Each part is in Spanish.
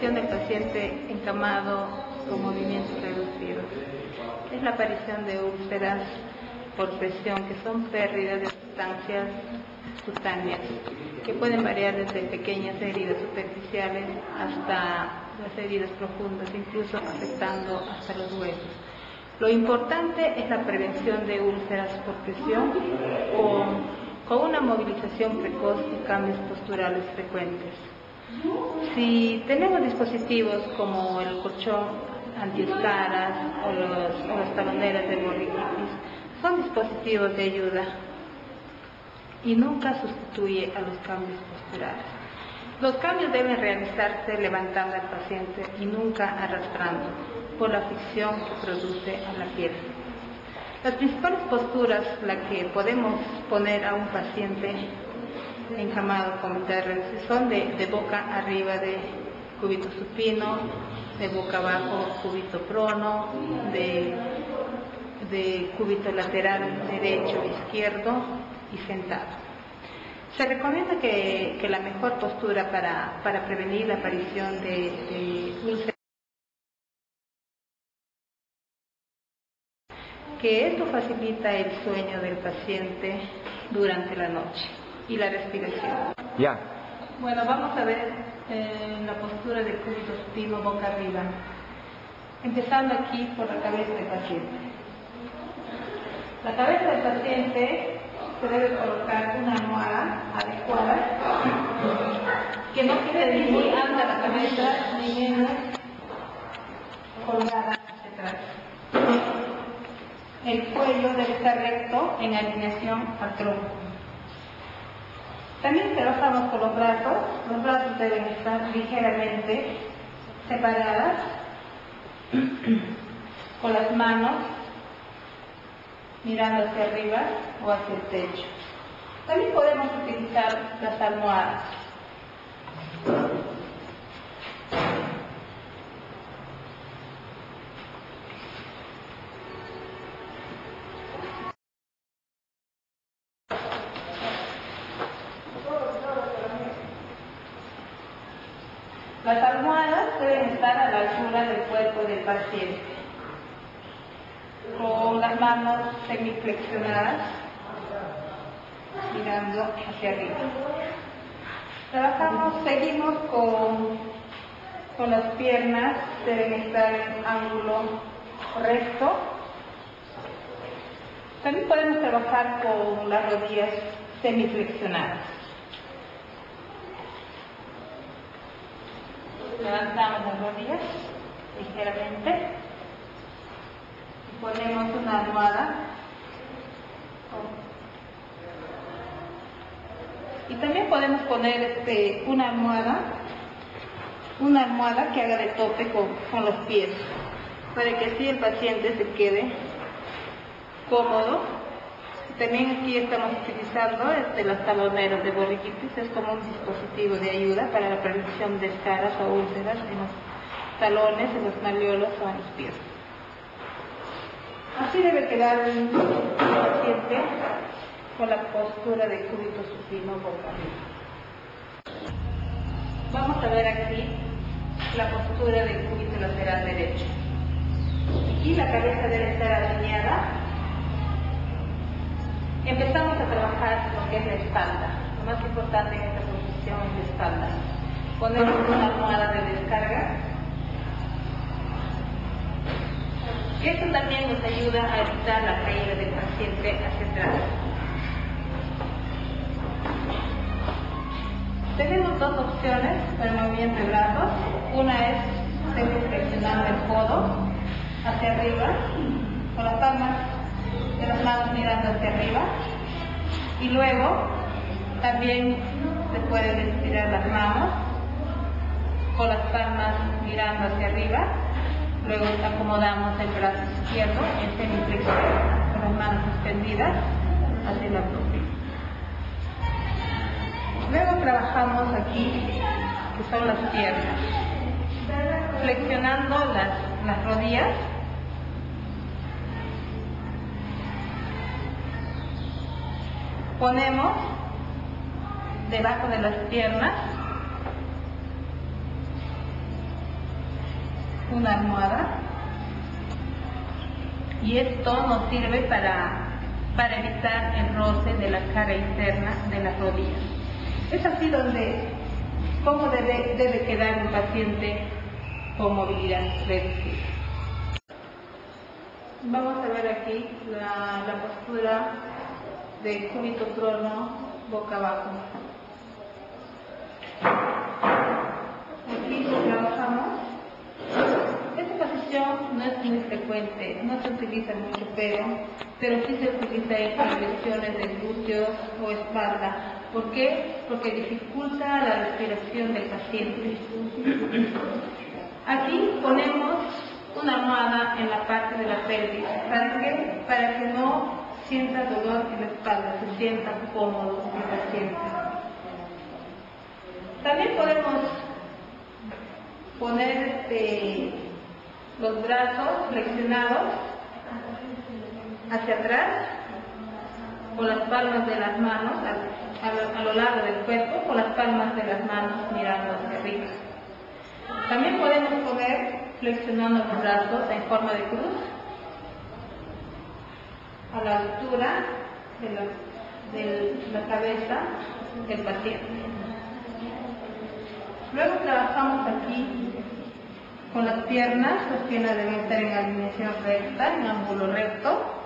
presentación del paciente encamado con movimientos reducidos es la aparición de úlceras por presión, que son pérdidas de sustancias cutáneas, que pueden variar desde pequeñas heridas superficiales hasta las heridas profundas, incluso afectando hasta los huesos. Lo importante es la prevención de úlceras por presión con, con una movilización precoz y cambios posturales frecuentes. Si tenemos dispositivos como el colchón antiescaras o, o las taloneras de borriquitis, son dispositivos de ayuda y nunca sustituye a los cambios posturales. Los cambios deben realizarse levantando al paciente y nunca arrastrando por la fricción que produce a la piel. Las principales posturas, las que podemos poner a un paciente encamado con son de, de boca arriba de cúbito supino, de boca abajo cúbito prono, de, de cúbito lateral derecho, izquierdo y sentado. Se recomienda que, la mejor postura para, para, prevenir la aparición de, de úlceras que esto facilita el sueño del paciente durante la noche y la respiración. Ya. Bueno, vamos a ver eh, la postura del cúbito supino boca arriba, empezando aquí por la cabeza del paciente. La cabeza del paciente se debe colocar una almohada adecuada que no quede ni muy alta la cabeza ni menos colgada hacia atrás. El cuello debe estar recto en alineación al tronco. También trabajamos con los brazos. Los brazos deben estar ligeramente separadas con las manos mirando hacia arriba o hacia el techo. También podemos utilizar las almohadas. Las almohadas deben estar a la altura del cuerpo del paciente, con las manos semiflexionadas, mirando hacia arriba. Trabajamos, seguimos con, con las piernas, deben estar en ángulo recto. También podemos trabajar con las rodillas semiflexionadas. Levantamos las rodillas ligeramente y ponemos una almohada y también podemos poner este, una almohada una almohada que haga de tope con, con los pies para que así el paciente se quede cómodo también aquí estamos utilizando este, las taloneras de borriquitis, es como un dispositivo de ayuda para la prevención de escaras o úlceras en los talones, en los malleolos o en los pies. Así debe quedar el paciente con la postura de cúbito supino boca arriba. Vamos a ver aquí la postura del cúbito lateral derecho. Aquí la cabeza debe estar alineada Empezamos a trabajar lo que es la espalda. Lo más importante en esta posición es la espalda. Ponemos una almohada de descarga. Esto también nos ayuda a evitar la caída del paciente hacia atrás. Tenemos dos opciones para el movimiento de brazos. Una es flexionando el codo hacia arriba con las palmas de las manos mirando hacia arriba. Y luego también se pueden estirar las manos con las palmas mirando hacia arriba. Luego acomodamos el brazo izquierdo en semiflexión con las manos extendidas hacia la propia. Luego trabajamos aquí que son las piernas flexionando las, las rodillas ponemos debajo de las piernas una almohada y esto nos sirve para, para evitar el roce de la cara interna de las rodillas. Es así donde, cómo debe, debe quedar un paciente con movilidad reducida. Vamos a ver aquí la, la postura de cúbito prono boca abajo. Aquí trabajamos. Esta posición no es muy frecuente, no se utiliza mucho, pero, pero sí se utiliza en lesiones de glúteos o espalda. ¿Por qué? Porque dificulta la respiración del paciente. Aquí ponemos una almohada en la parte de la pelvis. ¿Para qué? Para que no sienta dolor en la espalda, se sienta cómodo el paciente. También podemos poner este, los brazos flexionados hacia atrás, con las palmas de las manos a, a lo largo del cuerpo, con las palmas de las manos mirando hacia arriba. También podemos poner flexionando los brazos en forma de cruz a la altura de la, cabeza del paciente. Luego trabajamos aquí con las piernas, las piernas deben estar en alineación recta, en ángulo recto.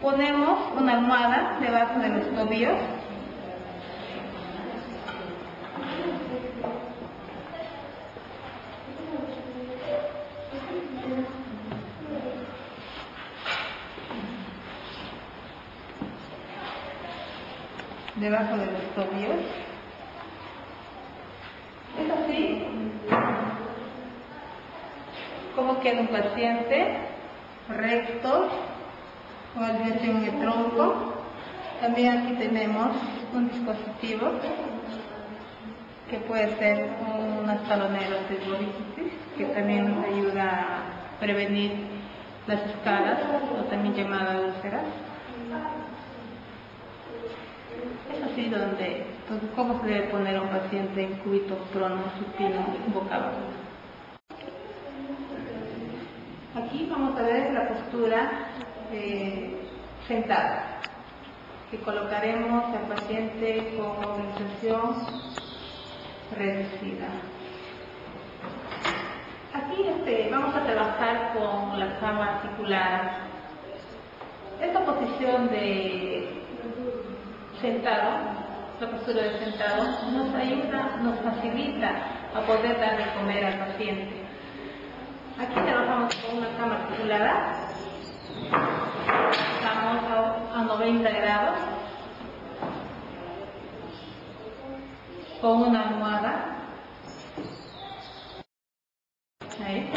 Ponemos una almohada debajo de los tobillos debajo de los tobillos. Es así como queda un paciente recto alineación en el tronco. También aquí tenemos un dispositivo que puede ser unas taloneras de boritis, que también nos ayuda a prevenir las escalas o también llamadas úlceras. Es así donde, cómo se debe poner un paciente en cúbito prono supino boca abajo. Aquí vamos a ver la postura eh, sentada, que colocaremos al paciente con movilización reducida. Aquí este, vamos a trabajar con la cama articulada. Esta posición de sentado, la postura de sentado, nos ayuda, nos facilita a poder dar de comer al paciente. Aquí trabajamos con una cama articulada, estamos a, a 90 grados, con una almohada. Ahí.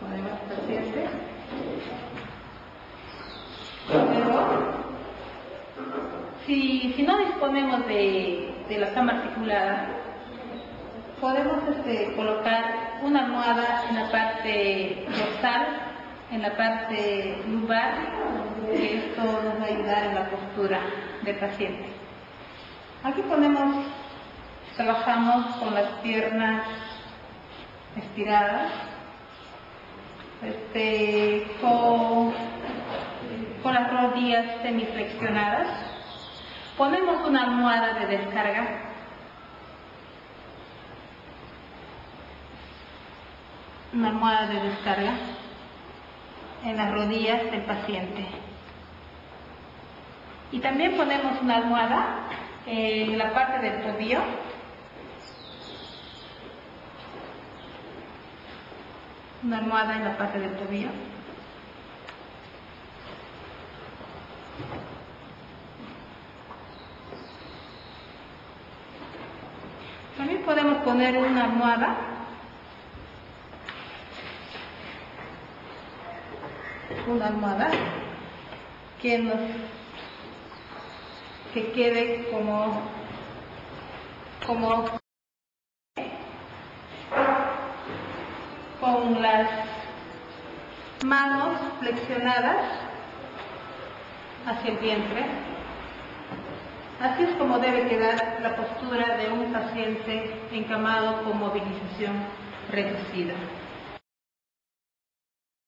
Ponemos al paciente. Luego, si, si no disponemos de, la cama articulada, podemos este, colocar una almohada en la parte dorsal, en la parte lumbar, que esto nos va a ayudar en la postura del paciente. Aquí ponemos, trabajamos con las piernas estiradas, este, con, con las rodillas semiflexionadas. Ponemos una almohada de descarga una almohada de descarga en las rodillas del paciente. Y también ponemos una almohada en la parte del tobillo. Una almohada en la parte del tobillo. Podemos poner una almohada una almohada que nos que quede como como con las manos flexionadas hacia el vientre Así es como debe quedar la postura de un paciente encamado con movilización reducida.